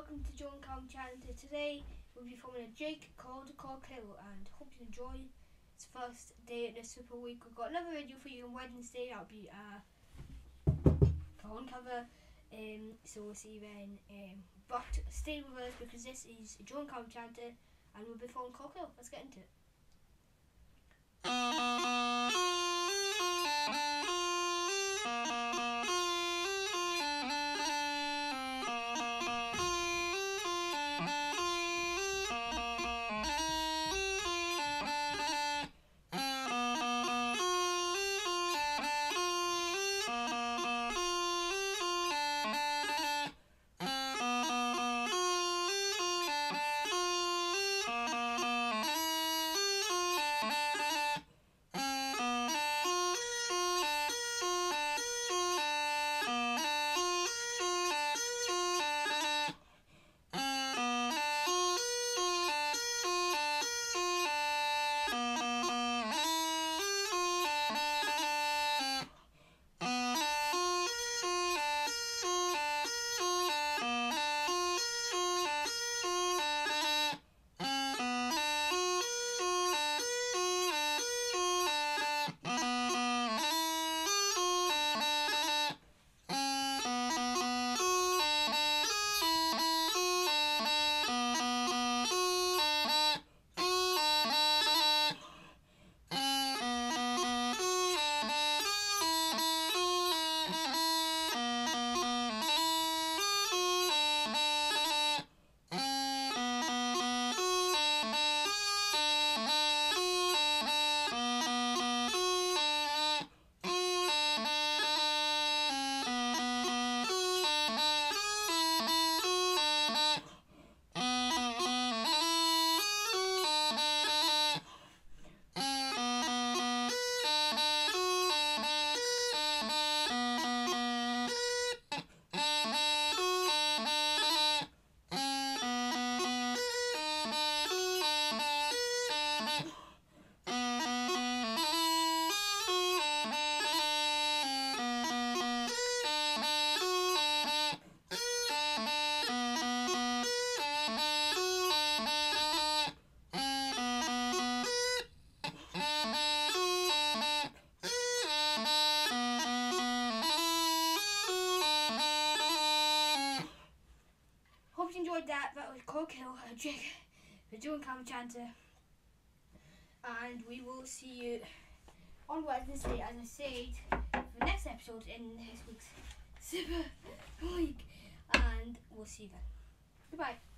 welcome to Joe and Calum Chanter. Today we'll be filming a jig called Hill and hope you enjoy. It's first day of the Super Week. We've got another video for you on Wednesday. That'll be uh, a corn cover. Um, so we'll see you then. Um, but stay with us because this is Joe and Calum Chanter and we'll be filming Hill. Let's get into it. Enjoyed that. That was a jig for doing Calum Chanter. And we will see you on Wednesday, as I said, for the next episode in this week's Super Week. And we'll see you then. Goodbye.